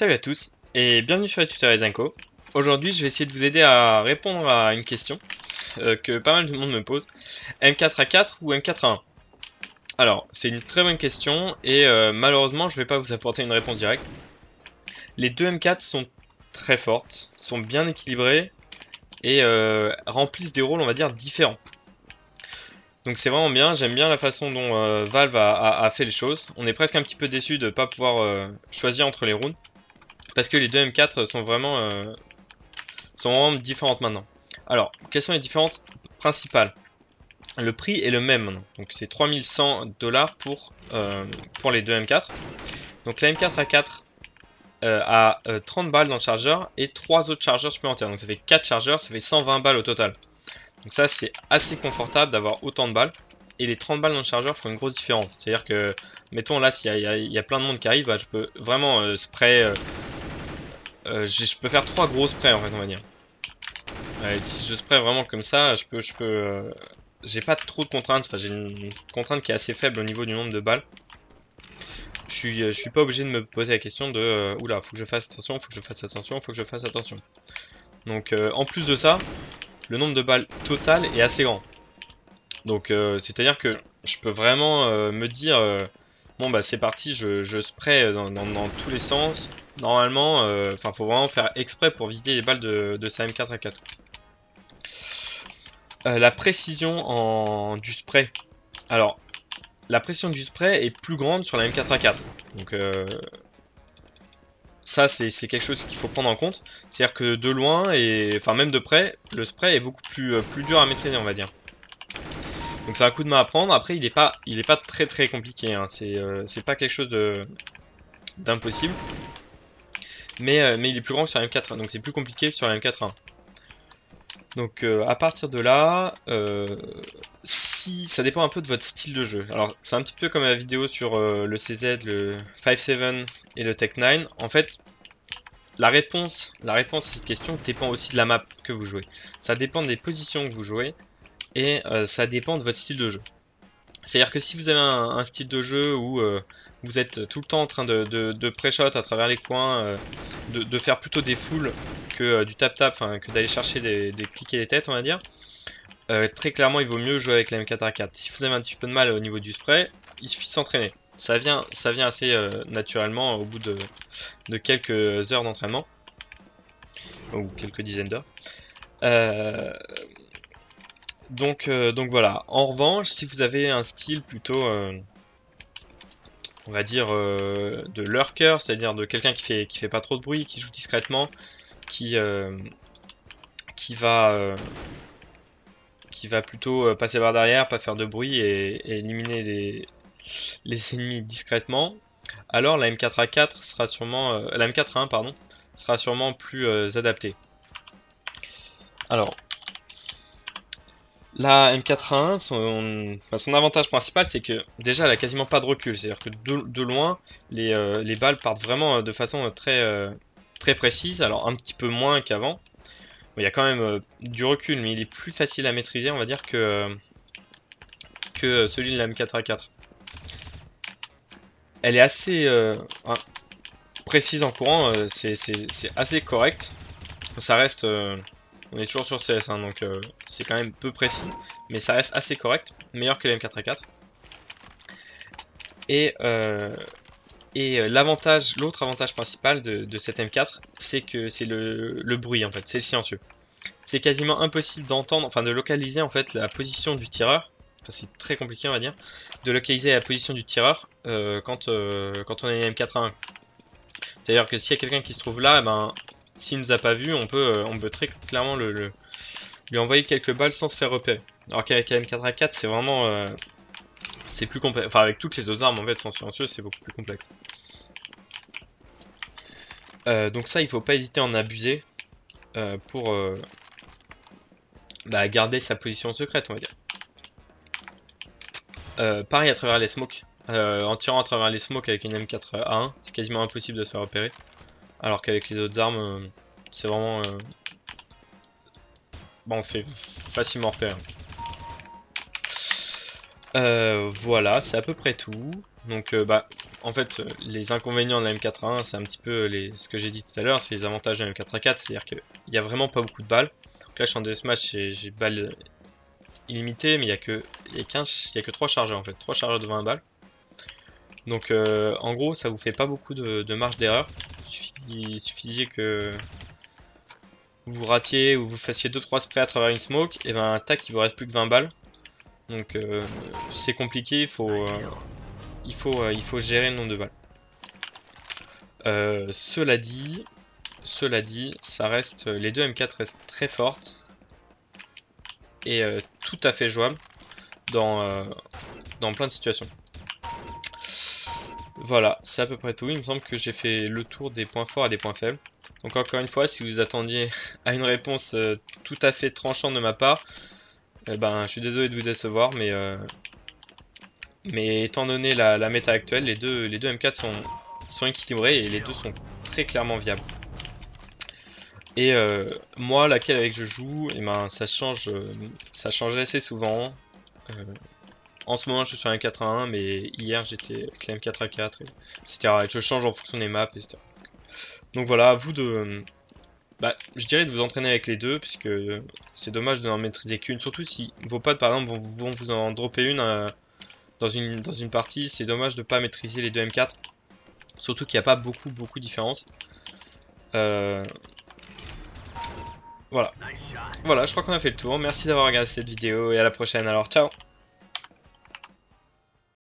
Salut à tous et bienvenue sur les tutoriels Zinco. Aujourd'hui je vais essayer de vous aider à répondre à une question euh, que pas mal de monde me pose. M4A4 ou M4A1 Alors c'est une très bonne question et euh, malheureusement je vais pas vous apporter une réponse directe. Les deux M4 sont très fortes, sont bien équilibrées et euh, remplissent des rôles on va dire différents. Donc c'est vraiment bien, j'aime bien la façon dont Valve a, a, fait les choses. On est presque un petit peu déçu de ne pas pouvoir choisir entre les rounds. Parce que les deux M4 sont vraiment, euh, sont vraiment différentes maintenant. Alors, quelles sont les différences principales? Le prix est le même Donc c'est 3100 dollars pour, euh, pour les deux M4. Donc la M4A4 euh, a 30 balles dans le chargeur et 3 autres chargeurs supplémentaires. Donc ça fait 4 chargeurs, ça fait 120 balles au total. Donc ça c'est assez confortable d'avoir autant de balles. Et les 30 balles dans le chargeur font une grosse différence. C'est-à-dire que, mettons là, s'il y, a plein de monde qui arrive, bah, je peux vraiment spray euh, je peux faire trois gros sprays en fait on va dire. si je spray vraiment comme ça, je peux, je peux, euh, j'ai pas trop de contraintes. Enfin, j'ai une contrainte qui est assez faible au niveau du nombre de balles. Je suis, euh, je suis pas obligé de me poser la question de, oula, faut que je fasse attention, faut que je fasse attention, faut que je fasse attention. Donc, en plus de ça, le nombre de balles total est assez grand. Donc, c'est-à-dire que je peux vraiment me dire, bon bah c'est parti, je spray dans, tous les sens, Normalement, euh, enfin, faut vraiment faire exprès pour visiter les balles de, sa M4 à 4. Euh, la précision en, du spray. Alors, la précision du spray est plus grande sur la M4 à 4. Donc, euh, ça, c'est quelque chose qu'il faut prendre en compte. C'est-à-dire que de loin, et enfin même de près, le spray est beaucoup plus, plus dur à maîtriser, on va dire. Donc c'est un coup de main à prendre. Après, il n'est pas, il est pas très très compliqué. Hein. C'est pas quelque chose d'impossible. Euh, mais, il est plus grand sur la M4, donc c'est plus compliqué sur la M4 Donc euh, à partir de là, euh, si ça dépend un peu de votre style de jeu. Alors c'est un petit peu comme la vidéo sur le CZ, le 5.7 et le Tech 9. En fait, la réponse, la réponse à cette question dépend aussi de la map que vous jouez. Ça dépend des positions que vous jouez et ça dépend de votre style de jeu. C'est-à-dire que si vous avez un, style de jeu où vous êtes tout le temps en train de, de, pré-shot à travers les coins, euh, de, faire plutôt des foules que euh, du tap-tap, que d'aller chercher des, des cliquer les têtes, on va dire. Euh, très clairement, il vaut mieux jouer avec la M4A4. Si vous avez un petit peu de mal au niveau du spray, il suffit de s'entraîner. Ça vient, ça vient assez naturellement au bout de, de quelques heures d'entraînement. Ou quelques dizaines d'heures. Donc, donc voilà. En revanche, si vous avez un style plutôt on va dire, euh, de lurker, c'est-à-dire de quelqu'un qui fait, qui fait pas trop de bruit, qui joue discrètement, qui, euh, va... Euh, plutôt passer par derrière, pas faire de bruit et, éliminer les, ennemis discrètement, alors la M4A4 sera sûrement, la M4A1 pardon, sera sûrement plus adaptée. Alors, la M4A1, son, avantage principal, c'est que déjà elle a quasiment pas de recul. C'est-à-dire que de, loin, euh, les, balles partent vraiment euh, de façon euh, très, très précise. Alors un petit peu moins qu'avant. il y a quand même du recul, mais il est plus facile à maîtriser, on va dire, que, que celui de la M4A4. Elle est assez précise en courant, c'est assez correct. Ça reste on est toujours sur CS, hein, donc euh, c'est quand même peu précis. Mais ça reste assez correct, meilleur que la M4A4. Et, euh, et euh, l'avantage, l'autre avantage principal de, cette M4, c'est que c'est le, bruit en fait, c'est silencieux. C'est quasiment impossible d'entendre, enfin de localiser en fait la position du tireur. Enfin c'est très compliqué on va dire, de localiser la position du tireur quand, quand on est une M4A1. C'est-à-dire que s'il y a quelqu'un qui se trouve là, eh ben, s'il nous a pas vu, on peut, euh, on peut très clairement lui envoyer quelques balles sans se faire repérer. Alors qu'avec la M4A4, c'est vraiment... Euh, c'est plus complexe. Enfin, avec toutes les autres armes, en fait, sans silencieux, c'est beaucoup plus complexe. Euh, donc ça, il faut pas hésiter à en abuser pour bah, garder sa position secrète, on va dire. pareil à travers les smokes. en tirant à travers les smokes avec une M4A1, c'est quasiment impossible de se faire repérer. Alors qu'avec les autres armes, euh, c'est vraiment... Euh, bon, on fait facilement repérer. Euh, voilà, c'est à peu près tout. Donc bah en fait les inconvénients de la M4A1 c'est un petit peu les, ce que j'ai dit tout à l'heure, c'est les avantages de la M4A4, c'est-à-dire qu'il n'y a vraiment pas beaucoup de balles. Donc là je suis en deathmatch, j'ai balles illimitées mais il n'y a, que, y a, a que 3 chargeurs en fait, 3 chargeurs de 20 balles. Donc en gros ça vous fait pas beaucoup de, marge d'erreur, il suffisait que vous ratiez ou vous fassiez 2-3 sprays à travers une smoke, et ben tac il vous reste plus que 20 balles. Donc euh, c'est compliqué, il faut, euh, il, faut, euh, il faut gérer le nombre de balles. cela dit, cela dit, ça reste, les deux M4 restent très fortes et tout à fait jouables dans, dans plein de situations. Voilà, c'est à peu près tout. Il me semble que j'ai fait le tour des points forts et des points faibles. Donc encore une fois, si vous attendiez à une réponse euh, tout à fait tranchante de ma part, eh ben, je suis désolé de vous décevoir, mais, euh, mais étant donné la, méta actuelle, les deux, les deux M4 sont, sont équilibrés et les deux sont très clairement viables. Et euh, moi, laquelle avec je joue, eh ben, ça, change, ça change assez souvent. En ce moment, je suis sur un 4 à 1, mais hier, j'étais avec la M4 à 4, etc. Et je change en fonction des maps, etc. Donc voilà, à vous de... Bah, je dirais de vous entraîner avec les deux, puisque c'est dommage de n'en maîtriser qu'une. Surtout si vos potes, par exemple, vont, vous en dropper une, euh, dans une dans une partie. C'est dommage de ne pas maîtriser les deux M4. Surtout qu'il n'y a pas beaucoup, beaucoup de différence. Euh, voilà. Voilà, je crois qu'on a fait le tour. Merci d'avoir regardé cette vidéo et à la prochaine. Alors, ciao